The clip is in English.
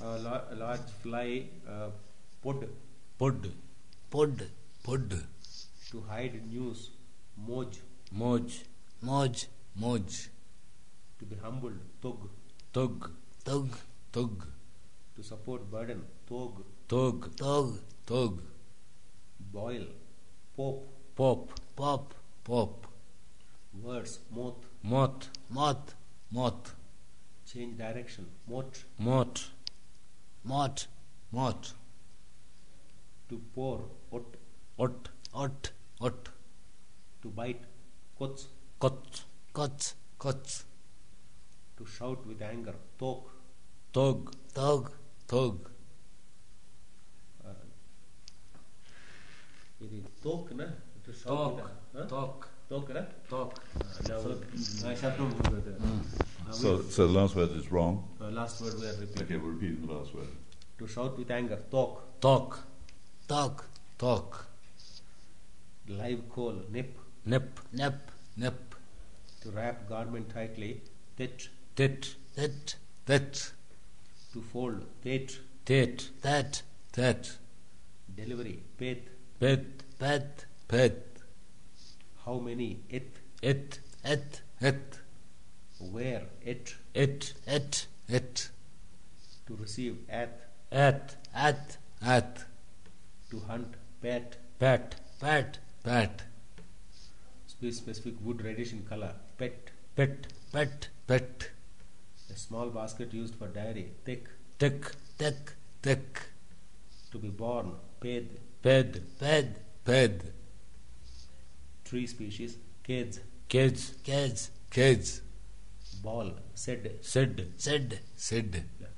A, la- a large fly, uh, pod, Pod. Pod. Pod. to hide news, moj, Moj. Moj. Moj. to be humbled, tog, Tug. Tug. Tug. to support burden, tog, Tug. Tog. Tug. boil, pop, Pop. Pop. Pop. words, moth, Moth. Moth. Moth. change direction, mot, Mot. Mort. Mort. To pour. Ot. Ot. Ot. Ot. To bite. Kots. Kots. Kots. Kots. To shout with anger. Tok. Tog. Tog. Tog. Uh, it is tok, na? To shout. Tok. Talk. Tok. Na? Tok. Uh, now, I shall not go there. So, so the last word is wrong. uh, last word we are repeating Okay, we're repeating the last word. to shout with anger talk Talk. Talk. Talk. live coal nip Nip. Nip. Nip. to wrap garment tightly tit Tit. Tit. Tit. to fold tet Tit. Tat. Tit. delivery pet Pet. Pet. Pet. how many it It. it, It. Where it It. Et. It. to receive at At. At. At. to hunt pet Pat. Pat. Pat. Spe- specific wood reddish in color pet Pet. Pet. Pet. a small basket used for dairy thick Tick. Tick. Tick. to be born ped Ped. Ped. Ped. tree species kids Kids. Kids. Kids. Ball said Said. Said. Said. Yeah.